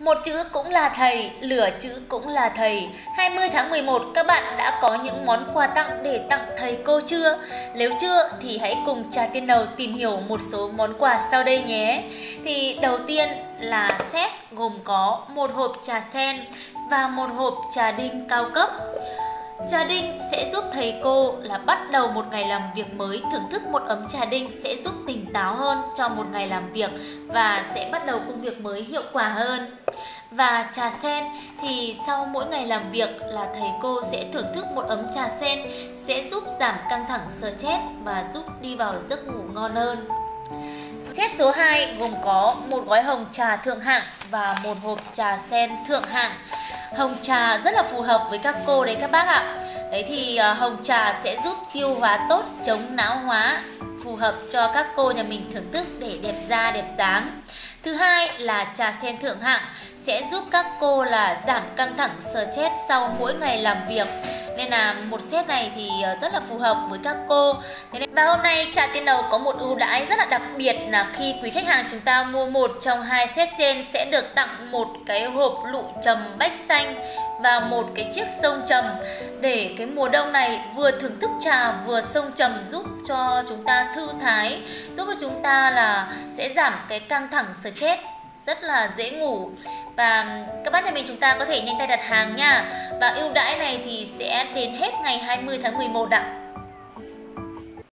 Một chữ cũng là thầy, lửa chữ cũng là thầy. 20 tháng 11 các bạn đã có những món quà tặng để tặng thầy cô chưa? Nếu chưa thì hãy cùng Trà Tiên Đầu tìm hiểu một số món quà sau đây nhé. Thì đầu tiên là set gồm có một hộp trà sen và một hộp trà đinh cao cấp. Trà đinh sẽ giúp thầy cô là bắt đầu một ngày làm việc mới thưởng thức một ấm trà đinh sẽ giúp tỉnh táo hơn cho một ngày làm việc và sẽ bắt đầu công việc mới hiệu quả hơn. Và trà sen thì sau mỗi ngày làm việc là thầy cô sẽ thưởng thức một ấm trà sen, sẽ giúp giảm căng thẳng, stress và giúp đi vào giấc ngủ ngon hơn. Set số 2 gồm có một gói hồng trà thượng hạng và một hộp trà sen thượng hạng. Hồng trà rất là phù hợp với các cô đấy các bác ạ. Đấy thì ờ, hồng trà sẽ giúp tiêu hóa tốt, chống não hóa, phù hợp cho các cô nhà mình thưởng thức để đẹp da đẹp dáng. Thứ hai là trà sen thượng hạng sẽ giúp các cô là giảm căng thẳng stress sau mỗi ngày làm việc nên là một set này thì ờ, rất là phù hợp với các cô. Và hôm nay trà tiên đầu có một ưu đãi rất là đặc biệt là khi quý khách hàng chúng ta mua một trong hai set trên sẽ được tặng một cái hộp lụ trầm bách xanh và một cái chiếc sông trầm để cái mùa đông này vừa thưởng thức trà vừa sông trầm giúp cho chúng ta thư thái, giúp cho chúng ta là sẽ giảm cái căng thẳng stress, rất là dễ ngủ. Và các bác nhà mình chúng ta có thể nhanh tay đặt hàng nha và ưu đãi này thì sẽ đến hết ngày 20 tháng 11 ạ.